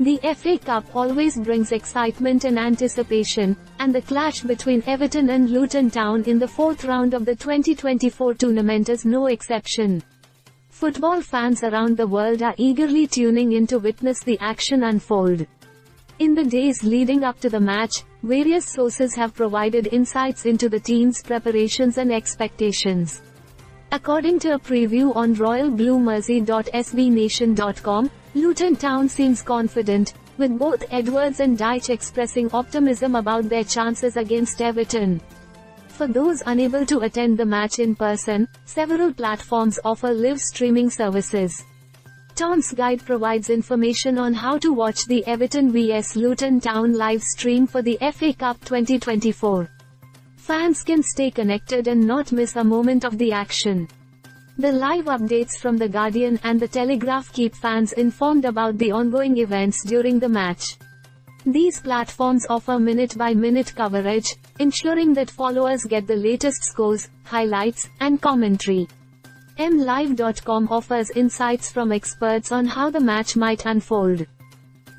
The FA Cup always brings excitement and anticipation, and the clash between Everton and Luton Town in the fourth round of the 2024 tournament is no exception. Football fans around the world are eagerly tuning in to witness the action unfold. In the days leading up to the match, various sources have provided insights into the team's preparations and expectations. According to a preview on royalbluemersey.sbnation.com, Luton Town seems confident, with both Edwards and Dyche expressing optimism about their chances against Everton. For those unable to attend the match in person, several platforms offer live streaming services. Tom's Guide provides information on how to watch the Everton vs Luton Town live stream for the FA Cup 2024. Fans can stay connected and not miss a moment of the action. The live updates from The Guardian and The Telegraph keep fans informed about the ongoing events during the match. These platforms offer minute-by-minute -minute coverage, ensuring that followers get the latest scores, highlights, and commentary. MLive.com offers insights from experts on how the match might unfold.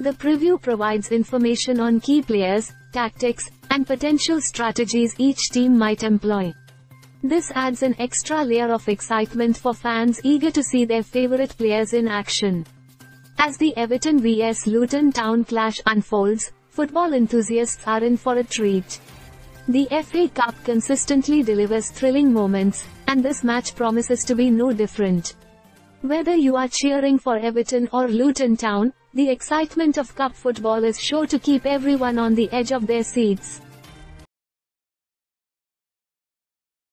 The preview provides information on key players, tactics, and potential strategies each team might employ. This adds an extra layer of excitement for fans eager to see their favorite players in action. As the Everton vs Luton Town clash unfolds, football enthusiasts are in for a treat. The FA Cup consistently delivers thrilling moments, and this match promises to be no different. Whether you are cheering for Everton or Luton Town, the excitement of cup football is sure to keep everyone on the edge of their seats.